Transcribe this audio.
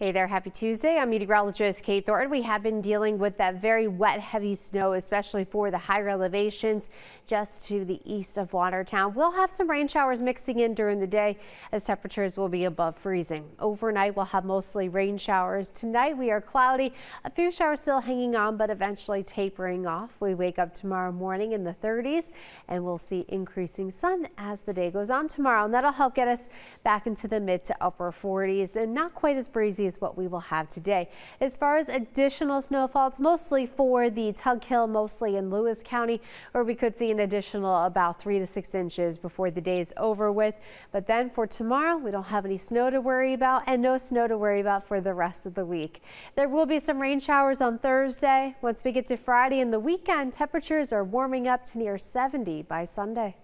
Hey there, happy Tuesday. I'm meteorologist Kate Thornton. We have been dealing with that very wet, heavy snow, especially for the higher elevations just to the east of Watertown. We'll have some rain showers mixing in during the day as temperatures will be above freezing. Overnight, we'll have mostly rain showers. Tonight, we are cloudy, a few showers still hanging on, but eventually tapering off. We wake up tomorrow morning in the 30s and we'll see increasing sun as the day goes on tomorrow. And that'll help get us back into the mid to upper 40s and not quite as breezy is what we will have today. As far as additional snowfall, it's mostly for the Tug Hill, mostly in Lewis County, where we could see an additional about three to six inches before the day is over with. But then for tomorrow, we don't have any snow to worry about and no snow to worry about for the rest of the week. There will be some rain showers on Thursday. Once we get to Friday and the weekend, temperatures are warming up to near 70 by Sunday.